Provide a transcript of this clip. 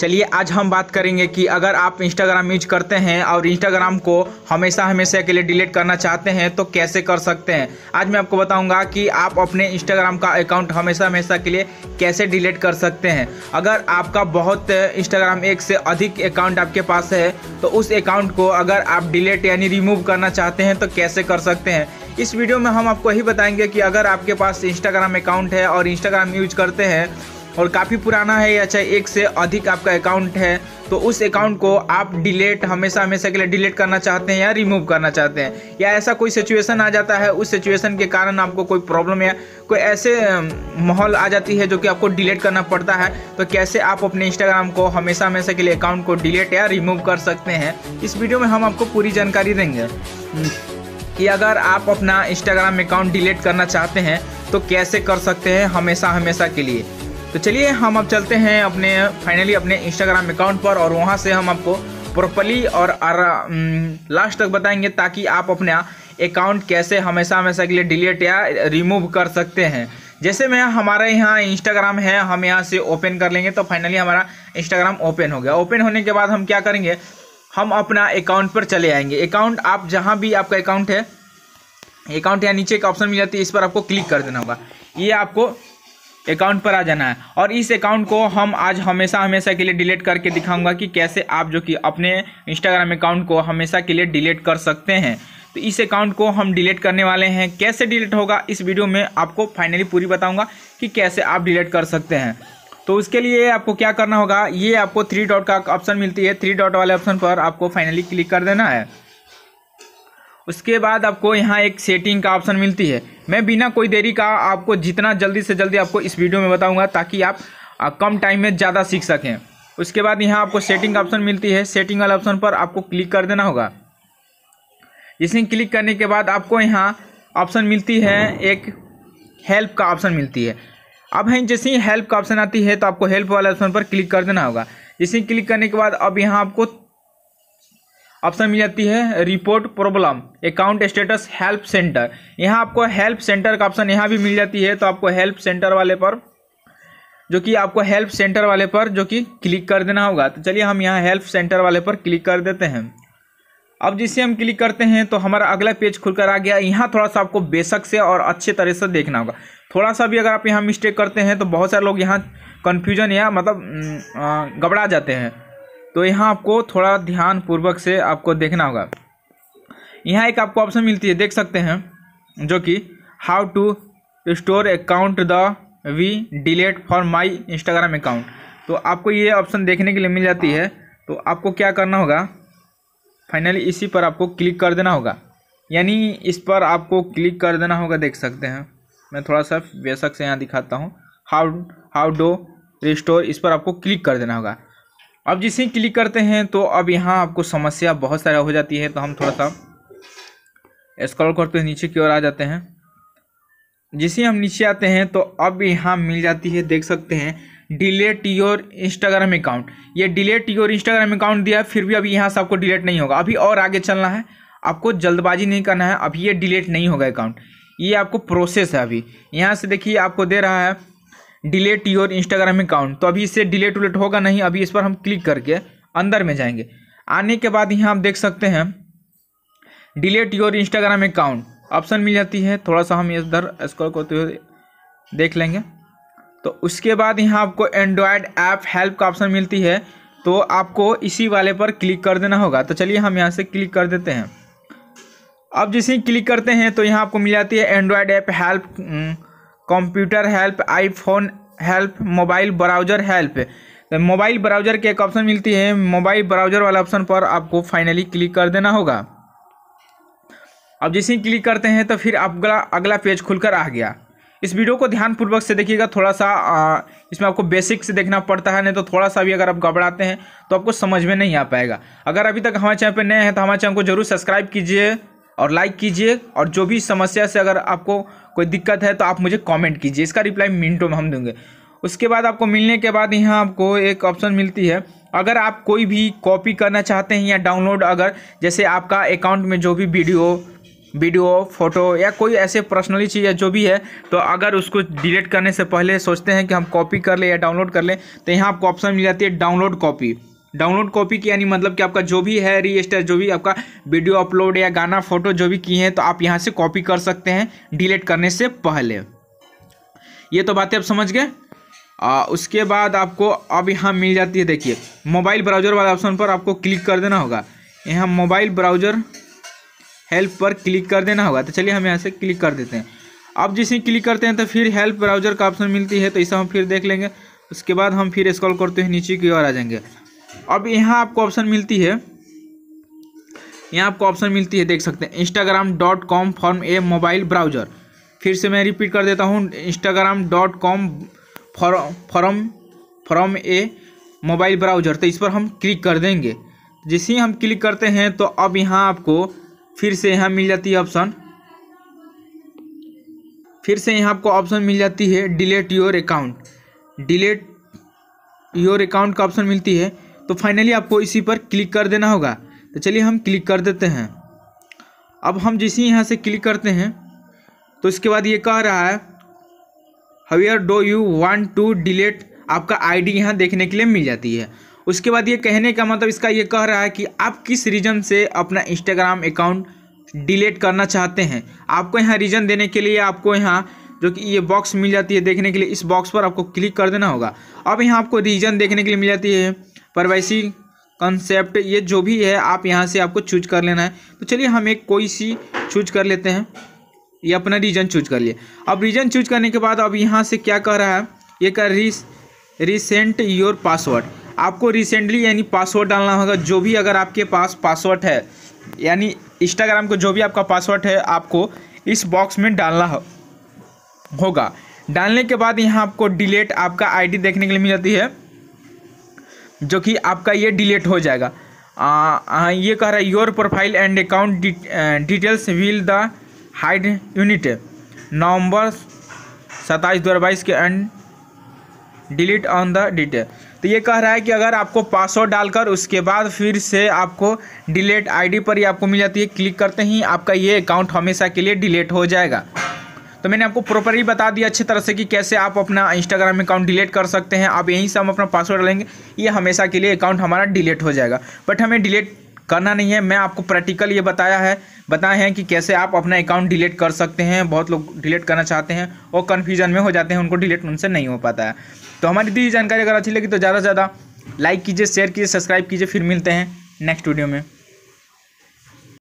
चलिए, आज हम बात करेंगे कि अगर आप इंस्टाग्राम यूज़ करते हैं और इंस्टाग्राम को हमेशा हमेशा के लिए डिलीट करना चाहते हैं तो कैसे कर सकते हैं? आज मैं आपको बताऊँगा कि आप अपने इंस्टाग्राम का अकाउंट हमेशा हमेशा के लिए कैसे डिलीट कर सकते हैं। अगर आपका बहुत इंस्टाग्राम एक से अधिक अकाउंट आपके पास है तो उस अकाउंट को अगर आप डिलीट यानी रिमूव करना चाहते हैं तो कैसे कर सकते हैं? इस वीडियो में हम आपको यही बताएँगे कि अगर आपके पास इंस्टाग्राम अकाउंट है और इंस्टाग्राम यूज़ करते हैं और काफ़ी पुराना है, या चाहे एक से अधिक आपका अकाउंट है तो उस अकाउंट को आप डिलीट हमेशा हमेशा के लिए डिलीट करना चाहते हैं या रिमूव करना चाहते हैं। या ऐसा कोई सिचुएशन आ जाता है, उस सिचुएशन के कारण आपको कोई प्रॉब्लम या कोई ऐसे माहौल आ जाती है जो कि आपको डिलीट करना पड़ता है तो कैसे आप अपने इंस्टाग्राम को हमेशा हमेशा के लिए अकाउंट को डिलीट या रिमूव कर सकते हैं, इस वीडियो में हम आपको पूरी जानकारी देंगे। कि अगर आप अपना इंस्टाग्राम अकाउंट डिलीट करना चाहते हैं तो कैसे कर सकते हैं हमेशा हमेशा के लिए? तो चलिए हम अब चलते हैं अपने फाइनली अपने इंस्टाग्राम अकाउंट पर और वहाँ से हम आपको प्रॉपरली और लास्ट तक बताएँगे ताकि आप अपना अकाउंट कैसे हमेशा हमेशा के लिए डिलीट या रिमूव कर सकते हैं। जैसे मैं, हमारे यहाँ इंस्टाग्राम है, हम यहाँ से ओपन कर लेंगे तो फाइनली हमारा इंस्टाग्राम ओपन हो गया। ओपन होने के बाद हम क्या करेंगे? हम अपना अकाउंट पर चले आएँगे। अकाउंट आप जहाँ भी आपका अकाउंट है अकाउंट या नीचे एक ऑप्शन मिल जाती है, इस पर आपको क्लिक कर देना होगा। ये आपको अकाउंट पर आ जाना है। और इस अकाउंट को हम आज हमेशा हमेशा के लिए डिलीट करके दिखाऊँगा कि कैसे आप जो कि अपने इंस्टाग्राम अकाउंट को हमेशा के लिए डिलीट कर सकते हैं। तो इस अकाउंट को हम डिलीट करने वाले हैं। कैसे डिलीट होगा? इस वीडियो में आपको फाइनली पूरी बताऊँगा कि कैसे आप डिलीट कर सकते हैं। तो उसके लिए आपको क्या करना होगा? ये आपको थ्री डॉट का ऑप्शन मिलती है। थ्री डॉट वाले ऑप्शन पर आपको फाइनली क्लिक कर देना है। उसके बाद आपको यहाँ एक सेटिंग का ऑप्शन मिलती है। मैं बिना कोई देरी का आपको जितना जल्दी से जल्दी आपको इस वीडियो में बताऊँगा ताकि आप कम टाइम में ज़्यादा सीख सकें। उसके बाद यहाँ आपको सेटिंग ऑप्शन मिलती है। सेटिंग वाले ऑप्शन पर आपको क्लिक कर देना होगा। इसमें क्लिक करने के बाद आपको यहाँ ऑप्शन मिलती है। एक हेल्प का ऑप्शन मिलती है। अब है, जैसे ही हेल्प का ऑप्शन आती है तो आपको हेल्प वाले ऑप्शन पर क्लिक कर देना होगा। जैसे क्लिक करने के बाद अब यहाँ आपको ऑप्शन मिल जाती है report problem account status help centre यहाँ आपको हेल्प सेंटर का ऑप्शन यहाँ भी मिल जाती है तो आपको हेल्प सेंटर वाले पर, जो कि आपको हेल्प सेंटर वाले पर जो कि क्लिक कर देना होगा। तो चलिए हम यहाँ हेल्प सेंटर वाले पर क्लिक कर देते हैं। अब जिसे हम क्लिक करते हैं तो हमारा अगला पेज खुलकर आ गया। यहाँ थोड़ा सा आपको बेशक से और अच्छे तरह से देखना होगा। थोड़ा सा भी अगर आप यहाँ मिस्टेक करते हैं तो बहुत सारे लोग यहाँ कन्फ्यूज़न या मतलब घबरा जाते हैं। तो यहाँ आपको थोड़ा ध्यान पूर्वक से आपको देखना होगा। यहाँ एक आपको ऑप्शन मिलती है, देख सकते हैं, जो कि how to store account the we delete for my Instagram account तो आपको ये ऑप्शन देखने के लिए मिल जाती है। तो आपको क्या करना होगा? फाइनली इसी पर आपको क्लिक कर देना होगा। यानी इस पर आपको क्लिक कर देना होगा, देख सकते हैं। मैं थोड़ा सा बेशक से यहाँ दिखाता हूँ। हाउ हाउ डो रिस्टोर इस पर आपको क्लिक कर देना होगा। अब जिसे क्लिक करते हैं तो अब यहाँ आपको समस्या बहुत सारा हो जाती है तो हम थोड़ा सा स्क्रॉल करते नीचे की ओर आ जाते हैं। जिसे हम नीचे आते हैं तो अब यहाँ मिल जाती है, देख सकते हैं डिलेट योर इंस्टाग्राम अकाउंट ये डिलेट योर इंस्टाग्राम अकाउंट दिया, फिर भी अभी यहाँ से आपको डिलेट नहीं होगा। अभी और आगे चलना है, आपको जल्दबाजी नहीं करना है, अभी ये डिलीट नहीं होगा अकाउंट ये आपको प्रोसेस है अभी। यहाँ से देखिए, आपको दे रहा है डिलेट योर इंस्टाग्राम अकाउंट। तो अभी इससे डिलेट उलेट होगा नहीं, अभी इस पर हम क्लिक करके अंदर में जाएँगे। आने के बाद यहाँ आप देख सकते हैं, delete your Instagram account. Option मिल जाती है थोड़ा सा हम इधर स्क्रॉल करते हुए देख लेंगे। तो उसके बाद यहाँ आपको एंड्रॉयड ऐप हेल्प का ऑप्शन मिलती है तो आपको इसी वाले पर क्लिक कर देना होगा। तो चलिए हम यहाँ से क्लिक कर देते हैं। अब जिसे क्लिक करते हैं तो यहाँ आपको मिल जाती है Android app help computer help iPhone help mobile browser help. Mobile browser की एक ऑप्शन मिलती है। मोबाइल ब्राउज़र वाला ऑप्शन पर आपको फाइनली क्लिक कर देना होगा। अब जैसे ही क्लिक करते हैं तो फिर अगला अगला पेज खुलकर आ गया। इस वीडियो को ध्यानपूर्वक से देखिएगा। थोड़ा सा आ, इसमें आपको बेसिक से देखना पड़ता है नहीं तो थोड़ा सा भी अगर आप घबराते हैं तो आपको समझ में नहीं आ पाएगा। अगर अभी तक हमारे चैनल पर नए हैं तो हमारे चैनल को ज़रूर सब्सक्राइब कीजिए। और लाइक कीजिए, और जो भी समस्या से अगर आपको कोई दिक्कत है तो आप मुझे कमेंट कीजिए। इसका रिप्लाई मिनटों में हम देंगे। उसके बाद आपको मिलने के बाद यहाँ आपको एक ऑप्शन मिलती है। अगर आप कोई भी कॉपी करना चाहते हैं या डाउनलोड अगर, जैसे आपका अकाउंट में जो भी वीडियो वीडियो फ़ोटो या कोई ऐसे पर्सनली चीज़ या जो भी है तो अगर उसको डिलीट करने से पहले सोचते हैं कि हम कॉपी कर ले या डाउनलोड कर ले तो यहाँ आपको ऑप्शन मिल जाती है डाउनलोड कॉपी डाउनलोड कॉपी की, यानी मतलब कि आपका जो भी है रीस्टर जो भी आपका वीडियो अपलोड या गाना फ़ोटो जो भी किए हैं तो आप यहाँ से कॉपी कर सकते हैं डिलीट करने से पहले। ये तो बातें आप समझ गए? उसके बाद आपको अब यहाँ मिल जाती है, देखिए मोबाइल ब्राउज़र वाले ऑप्शन पर आपको क्लिक कर देना होगा। यहाँ मोबाइल ब्राउज़र हेल्प पर क्लिक कर देना होगा। तो चलिए हम यहाँ से क्लिक कर देते हैं। अब जिसे क्लिक करते हैं तो फिर हेल्प ब्राउज़र का ऑप्शन मिलती है तो इसे हम फिर देख लेंगे। उसके बाद हम फिर स्क्रॉल करते हुए नीचे की ओर आ जाएँगे। अब यहाँ आपको ऑप्शन मिलती है। यहाँ आपको ऑप्शन मिलती है, देख सकते हैं। Instagram dot com from a mobile browser फिर से मैं रिपीट कर देता हूँ। Instagram dot com form from a mobile browser तो इस पर हम क्लिक कर देंगे। जैसे ही हम क्लिक करते हैं तो अब यहाँ आपको फिर से यहाँ मिल जाती है ऑप्शन फिर से यहाँ आपको ऑप्शन मिल जाती है delete your account delete your account का ऑप्शन मिलती है। तो फाइनली आपको इसी पर क्लिक कर देना होगा। तो चलिए हम क्लिक कर देते हैं। अब हम जैसे यहाँ से क्लिक करते हैं तो इसके बाद ये कह रहा है where do you want to delete आपका आईडी यहाँ देखने के लिए मिल जाती है। उसके बाद ये कहने का मतलब इसका ये कह रहा है कि आप किस रीज़न से अपना इंस्टाग्राम अकाउंट डिलीट करना चाहते हैं? आपको यहाँ रीज़न देने के लिए आपको यहाँ जो कि ये बॉक्स मिल जाती है देखने के लिए, इस बॉक्स पर आपको क्लिक कर देना होगा। अब यहाँ आपको रीज़न देखने के लिए मिल जाती है। परवैसी कंसेप्ट ये जो भी है आप यहाँ से आपको चूज़ कर लेना है। तो चलिए हम एक कोई सी चूज़ कर लेते हैं। ये अपना रीजन चूज़ कर लिए। अब रीजन चूज़ करने के बाद अब यहाँ से क्या कह रहा है? ये कह रिस रिसेंट योर पासवर्ड आपको रिसेंटली यानी पासवर्ड डालना होगा। जो भी अगर आपके पास पासवर्ड है यानी इंस्टाग्राम को जो भी आपका पासवर्ड है आपको इस बॉक्स में डालना हो, होगा। डालने के बाद यहाँ आपको डिलीट आपका आईडी देखने के लिए मिल जाती है। जो कि आपका ये डिलीट हो जाएगा। आ, ये कह रहा है your profile and account details will the hide until November सत्ताईस दो बाईस के and delete on the detail तो ये कह रहा है कि अगर आपको पासवर्ड डालकर उसके बाद फिर से आपको डिलीट आईडी पर ही आपको मिल जाती है क्लिक करते ही आपका ये अकाउंट हमेशा के लिए डिलीट हो जाएगा। तो मैंने आपको प्रॉपरली बता दिया अच्छी तरह से कि कैसे आप अपना इंस्टाग्राम अकाउंट डिलीट कर सकते हैं। अब यहीं से हम अपना पासवर्ड डालेंगे। ये हमेशा के लिए अकाउंट हमारा डिलीट हो जाएगा। बट हमें डिलीट करना नहीं है। मैं आपको प्रैक्टिकल ये बताया है। बताए हैं कि कैसे आप अपना अकाउंट डिलीट कर सकते हैं। बहुत लोग डिलीट करना चाहते हैं और कन्फ्यूज़न में हो जाते हैं। उनको डिलीट उनसे नहीं हो पाता है। तो हमारी दी जानकारी अगर अच्छी लगी तो ज़्यादा से ज़्यादा लाइक कीजिए शेयर कीजिए सब्सक्राइब कीजिए। फिर मिलते हैं नेक्स्ट वीडियो में।